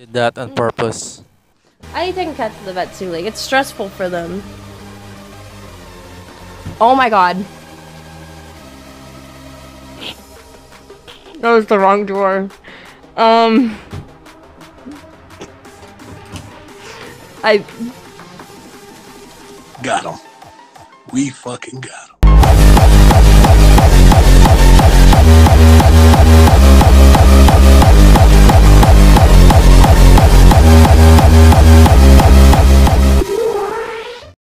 Did that on purpose. I didn't catch the vet too. late. it's stressful for them. Oh my god. That was the wrong door. Um. I Got him. We fucking got him.